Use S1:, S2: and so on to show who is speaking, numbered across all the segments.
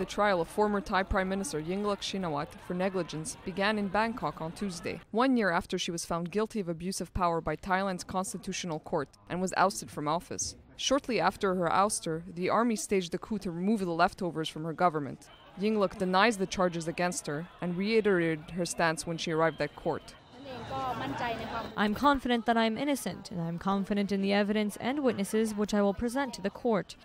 S1: the trial of former Thai Prime Minister Yingluck Shinawatra for negligence began in Bangkok on Tuesday, one year after she was found guilty of abuse of power by Thailand's constitutional court and was ousted from office. Shortly after her ouster, the army staged a coup to remove the leftovers from her government. Yingluck denies the charges against her and reiterated her stance when she arrived at court.
S2: I'm confident that I'm innocent, and I'm confident in the evidence and witnesses which I will present to the court.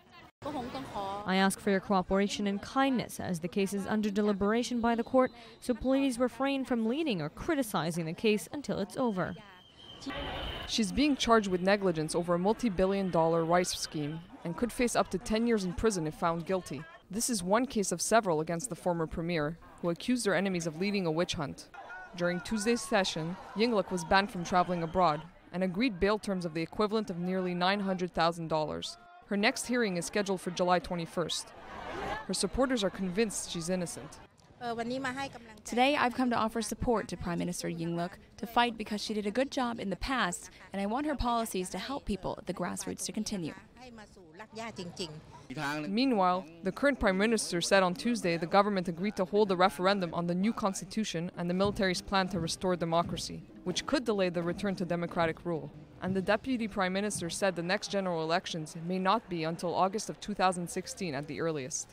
S2: I ask for your cooperation and kindness as the case is under deliberation by the court, so please refrain from leading or criticizing the case until it's over.
S1: She's being charged with negligence over a multi billion dollar rice scheme and could face up to 10 years in prison if found guilty. This is one case of several against the former premier, who accused her enemies of leading a witch hunt. During Tuesday's session, Yingluck was banned from traveling abroad and agreed bail terms of the equivalent of nearly $900,000. Her next hearing is scheduled for July 21st. Her supporters are convinced she's innocent.
S3: Today, I've come to offer support to Prime Minister Yingluck to fight because she did a good job in the past, and I want her policies to help people at the grassroots to continue.
S1: Meanwhile, the current Prime Minister said on Tuesday the government agreed to hold a referendum on the new constitution and the military's plan to restore democracy, which could delay the return to democratic rule. And the Deputy Prime Minister said the next general elections may not be until August of 2016 at the earliest.